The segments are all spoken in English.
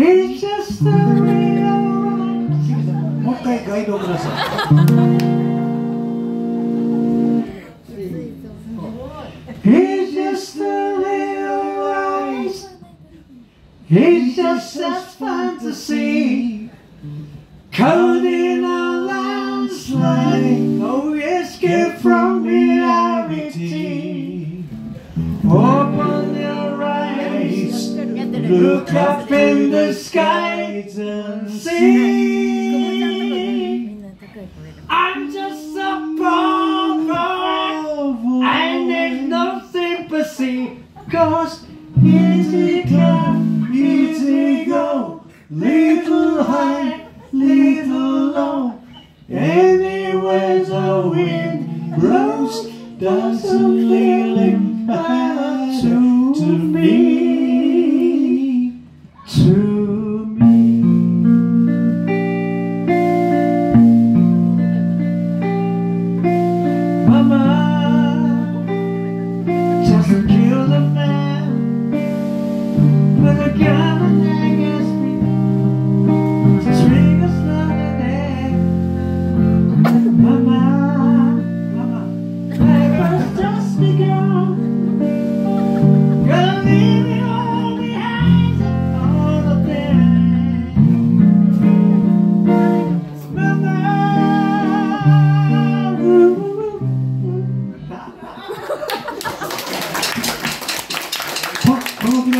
It's just the way I want もう一回ガイドをください It's just a little eyes. It's just a fantasy. Caught in a landslide. Oh, escape from reality. Open your eyes. Look up in the skies and see. I'm just a poor. I need no sympathy. Cause easy come, easy go. Little high. Anywhere the wind blows, doesn't feel to, to me. To me. Mama, just kill the man with a gun and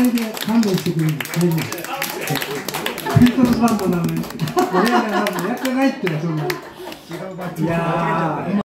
このぐらいで勘弁してくれるんです大丈夫。ですビートルズバンドなのに。俺らがやってないってそんな。いやー